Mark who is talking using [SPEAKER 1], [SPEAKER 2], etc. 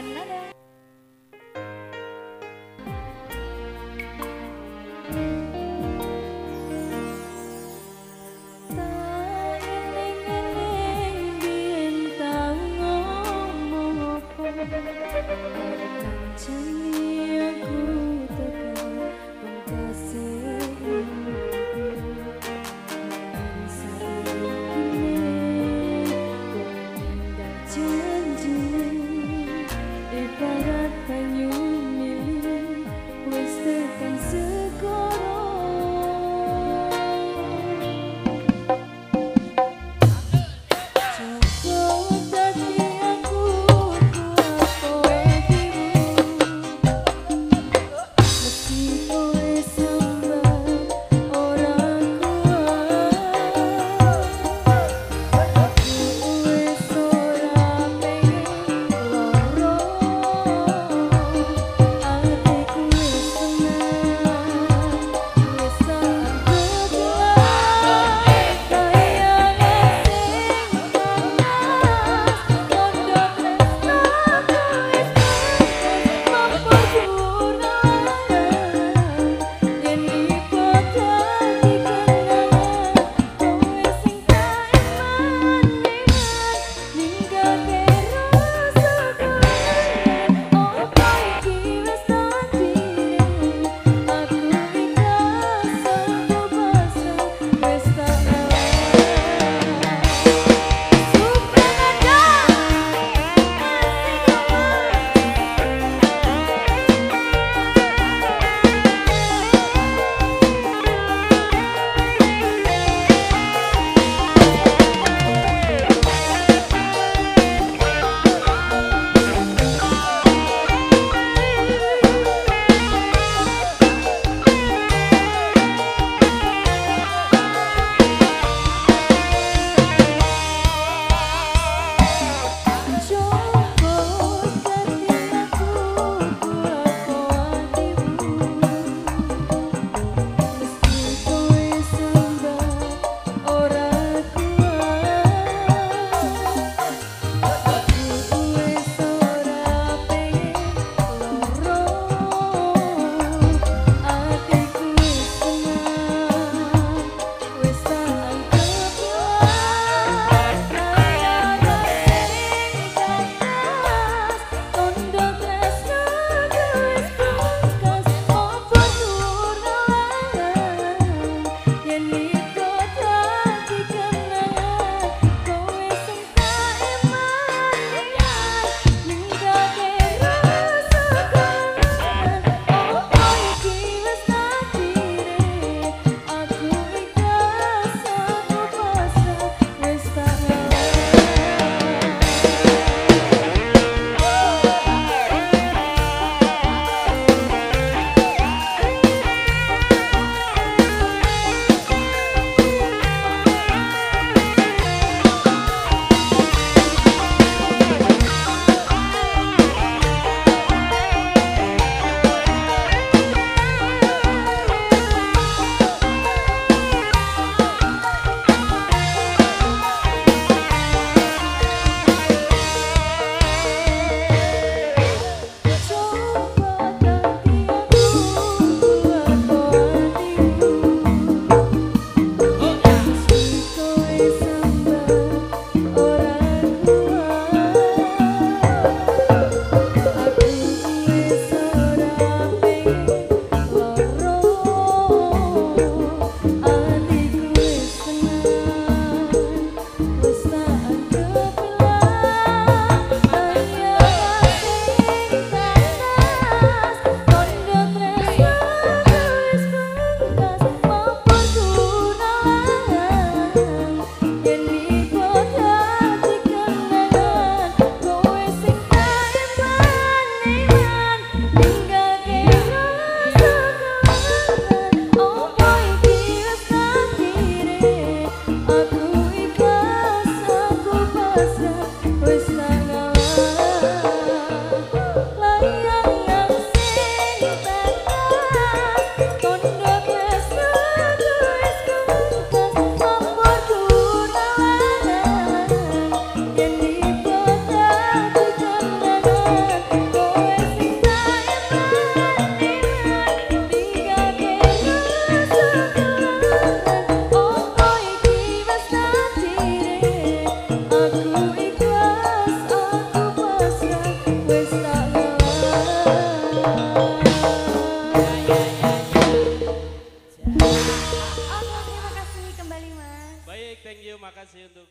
[SPEAKER 1] another.
[SPEAKER 2] Ya, ya, ya,
[SPEAKER 1] Baik, thank you. Makasih untuk